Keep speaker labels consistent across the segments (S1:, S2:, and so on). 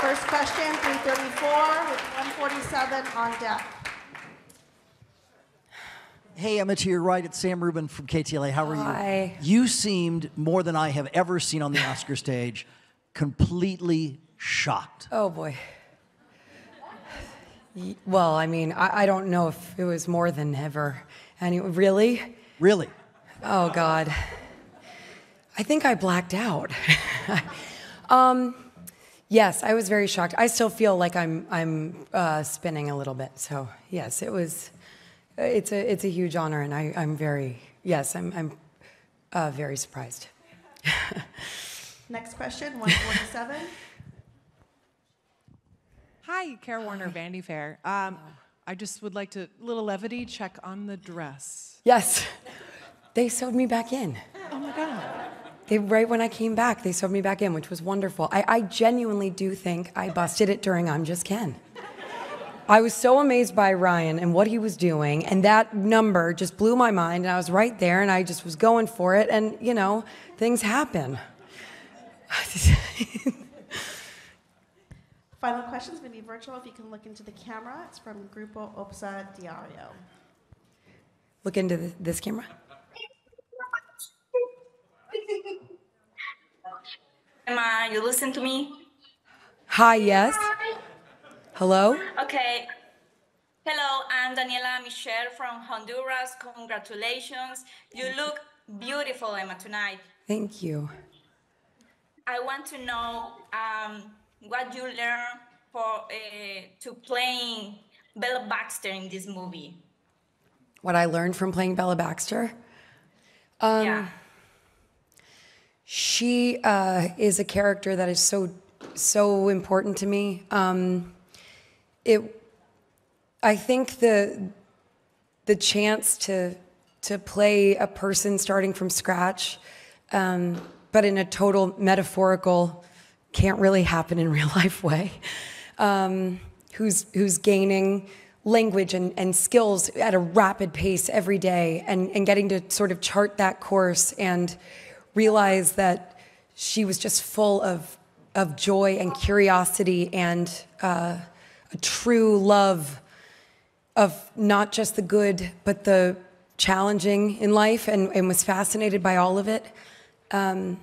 S1: First question, 334 with 147 on deck.
S2: Hey, Emma, to your right, it's Sam Rubin from KTLA. How are you?
S3: Hi.
S2: You seemed more than I have ever seen on the Oscar stage, completely shocked.
S3: Oh boy. Well, I mean, I, I don't know if it was more than ever. Any really?
S2: Really?
S3: Oh God. I think I blacked out. um, yes, I was very shocked. I still feel like I'm I'm uh, spinning a little bit. So yes, it was. It's a it's a huge honor, and I, I'm very yes, I'm I'm uh, very surprised.
S1: Next question, 147.
S4: Hi, Kara Warner, Vanity Fair. Um, I just would like to, little levity, check on the dress.
S3: Yes, they sewed me back in. They, right when I came back, they sewed me back in, which was wonderful. I, I genuinely do think I busted it during I'm Just Ken. I was so amazed by Ryan and what he was doing, and that number just blew my mind. And I was right there, and I just was going for it. And you know, things happen.
S1: Final question's be virtual. If you can look into the camera, it's from Grupo Opsa Diario.
S3: Look into th- this camera.
S5: You listen to me?
S3: Hi, yes. Hello.
S5: Okay. Hello, I'm Daniela Michelle from Honduras. Congratulations. You look beautiful, Emma, tonight.
S3: Thank you.
S5: I want to know um, what you learned for uh, to playing Bella Baxter in this movie.
S3: What I learned from playing Bella Baxter.
S5: yeah.
S3: She uh, is a character that is so so important to me. Um, it, I think the the chance to to play a person starting from scratch, um, but in a total metaphorical, can't really happen in real life way. Um, who's who's gaining language and, and skills at a rapid pace every day and, and getting to sort of chart that course and realize that she was just full of, of joy and curiosity and uh, a true love of not just the good, but the challenging in life and, and was fascinated by all of it. Um,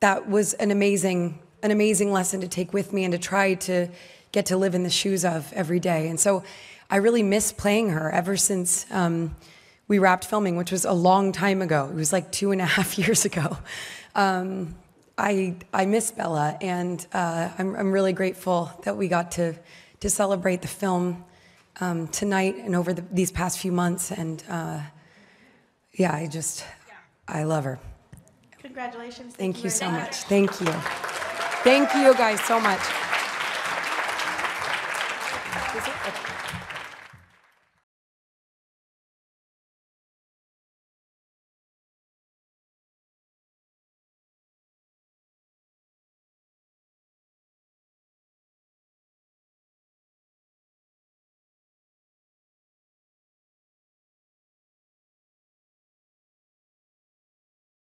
S3: that was an amazing, an amazing lesson to take with me and to try to get to live in the shoes of every day. And so I really miss playing her ever since um, we wrapped filming, which was a long time ago. It was like two and a half years ago. Um, I, I miss Bella, and uh, I'm, I'm really grateful that we got to, to celebrate the film um, tonight and over the, these past few months. And uh, yeah, I just, I love her.
S1: Congratulations.
S3: Thank you
S1: very
S3: so much. Thank you. Thank you guys so much. Is it? Okay.